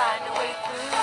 find a way through.